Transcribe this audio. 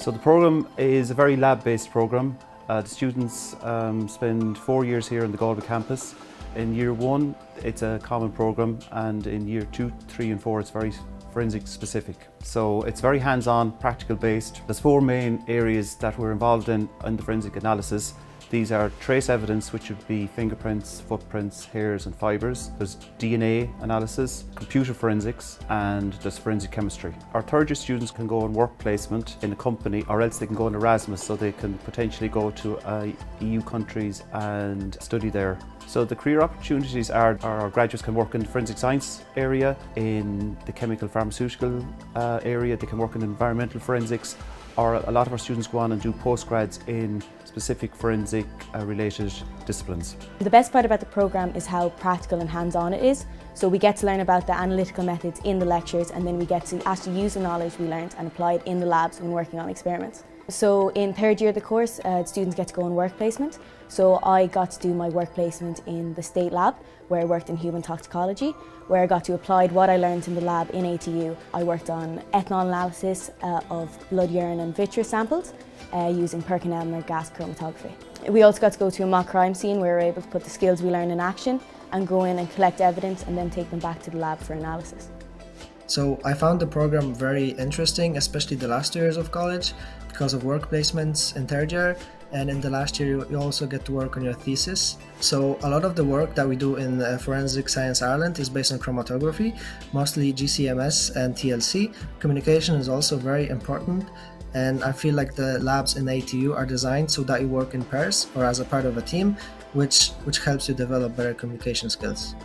So the program is a very lab-based program. Uh, the students um, spend four years here on the Galway campus. In year one, it's a common program, and in year two, three, and four, it's very forensic specific. So it's very hands-on, practical based. There's four main areas that we're involved in in the forensic analysis. These are trace evidence, which would be fingerprints, footprints, hairs and fibres. There's DNA analysis, computer forensics and there's forensic chemistry. Our third year students can go on work placement in a company or else they can go on Erasmus so they can potentially go to uh, EU countries and study there. So the career opportunities are our graduates can work in the forensic science area, in the chemical pharmaceutical uh, area, they can work in environmental forensics or a lot of our students go on and do postgrads in specific forensic uh, related disciplines. The best part about the programme is how practical and hands-on it is. So we get to learn about the analytical methods in the lectures and then we get to actually use the knowledge we learned and apply it in the labs when working on experiments. So in third year of the course, uh, students get to go on work placement. So I got to do my work placement in the state lab, where I worked in human toxicology, where I got to apply what I learned in the lab in ATU. I worked on ethanol analysis uh, of blood, urine and vitreous samples uh, using Perkin-Elmer gas chromatography. We also got to go to a mock crime scene where we were able to put the skills we learned in action and go in and collect evidence and then take them back to the lab for analysis. So I found the program very interesting, especially the last two years of college, because of work placements in third year. And in the last year, you also get to work on your thesis. So a lot of the work that we do in uh, Forensic Science Ireland is based on chromatography, mostly GCMS and TLC. Communication is also very important and I feel like the labs in ATU are designed so that you work in pairs or as a part of a team, which which helps you develop better communication skills.